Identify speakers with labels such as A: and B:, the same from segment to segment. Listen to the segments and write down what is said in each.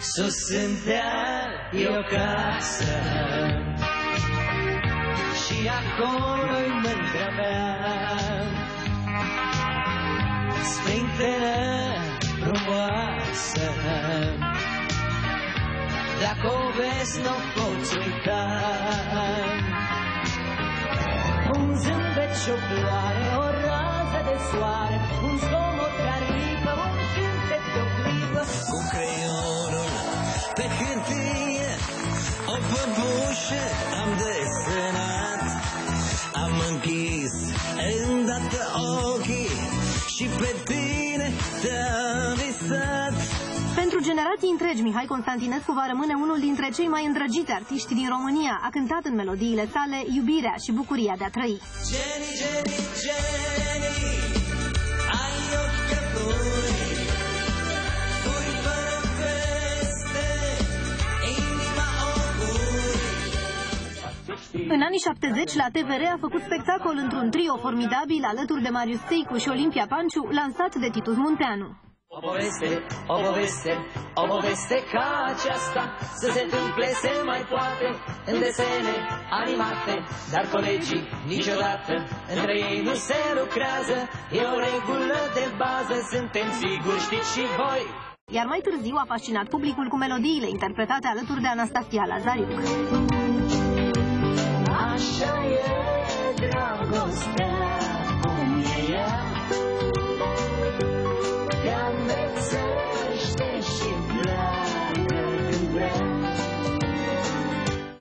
A: Sus în deal e o casă. Și acolo-i mândra mea. Sfintenă, frumoasă. Dacă o vezi, nu poți uita. Un zâmbet și o floare, o rază de soare Un zgomot care lipă, un cântec de o clipă.
B: Cu creionul pe hârtie O păpușă am desenat Am închis îndată ochii Și pe tine te-am visat
C: Pentru generații întregi, Mihai Constantinescu va rămâne unul dintre cei mai îndrăgiți artiști din România. A cântat în melodiile sale iubirea și bucuria de a trăi.
B: Jenny, Jenny, Jenny Ai ochi buni
C: În anii 70, la TVR a făcut spectacol într-un trio formidabil alături de Marius Seicu și Olimpia Panciu, lansat de Titus Munteanu.
A: O poveste, o poveste, o poveste ca aceasta Să se întâmple se mai poate în desene animate Dar colegii niciodată între ei nu se lucrează E o regulă de bază, suntem siguri, știți și voi
C: Iar mai târziu a fascinat publicul cu melodiile interpretate alături de Anastasia Lazariuc.
A: a szaję drogą strach umie ja. Damy coś też się dla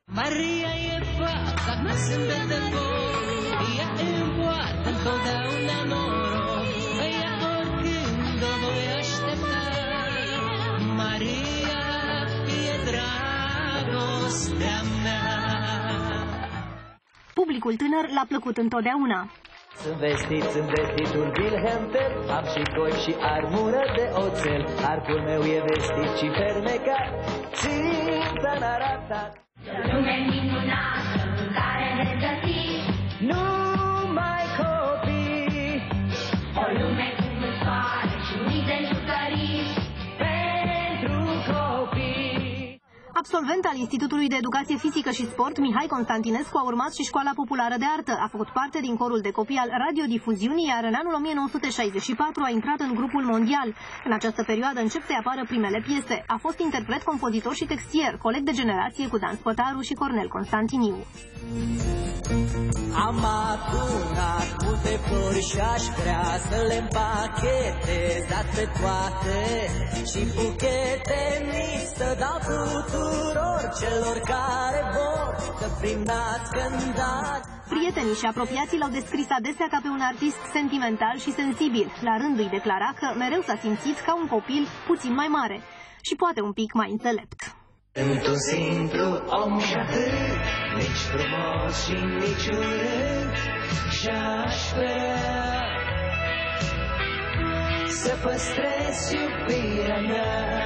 A: Maria Ewa, tak nas będę bo, ja Ewa, tylko dał
C: Publicul tânăr l-a plăcut întotdeauna.
A: Sunt vestiți în vestitul Wilhelm Tell Am și coi și armură de oțel. Arcul meu e vestit și fermecat. Ținta n arată.
D: Lume
C: Absolvent al Institutului de Educație Fizică și Sport, Mihai Constantinescu a urmat și Școala Populară de Artă. A făcut parte din corul de copii al radiodifuziunii, iar în anul 1964 a intrat în grupul mondial. În această perioadă încep să apară primele piese. A fost interpret, compozitor și textier, coleg de generație cu Dan Spătaru și Cornel Constantiniu.
A: Am adunat multe flori și aș vrea să le împachetez Dat pe toate și buchete mici Să dau tuturor celor care vor Să primnați cântați
C: Prietenii și apropiații l-au descris adesea ca pe un artist sentimental și sensibil. La rând îi declara că mereu s-a simțit ca un copil puțin mai mare și poate un pic mai înțelept.
A: Sunt un simplu om și atât Nici frumos și nici urât Și-aș vrea Să păstrez iubirea mea